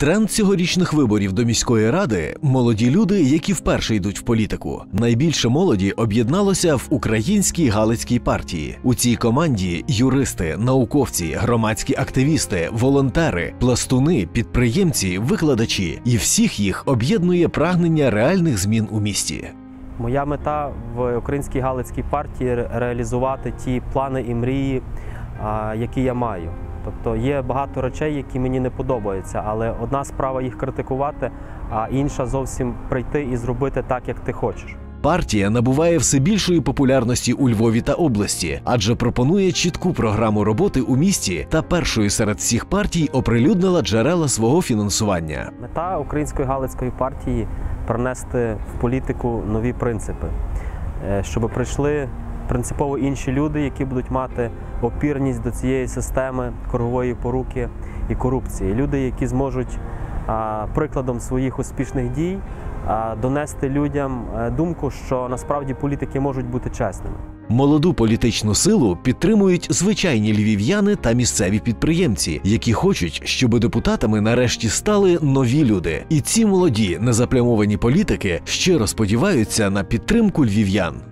Тренд цьогорічних виборів до міської ради молоді люди, які вперше йдуть в політику. Найбільше молоді об'єдналося в українській Галицькій партії. У цій команді юристи, науковці, громадські активісти, волонтери, пластуни, підприємці, викладачі, і всіх їх об'єднує прагнення реальних змін у місті. Моя мета в Українській Галицькій партії реалізувати ті плани і мрії, які я маю. Тобто є багато речей, які мені не подобаються, але одна справа їх критикувати, а інша зовсім прийти і зробити так, як ти хочеш. Партія набуває все більшої популярності у Львові та області, адже пропонує чітку програму роботи у місті та першою серед всіх партій оприлюднила джерела свого фінансування. Мета Української Галицької партії принести в політику нові принципи, е, щоб прийшли принципово інші люди, які будуть мати опірність до цієї системи кругової поруки і корупції. Люди, які зможуть прикладом своїх успішних дій донести людям е, думку, що насправді політики можуть бути чесними. Молоду політичну силу підтримують звичайні львів'яни та місцеві підприємці, які хочуть, щоб депутатами нарешті стали нові люди. І ці молоді незаплямовані політики щиро сподіваються на підтримку львів'ян.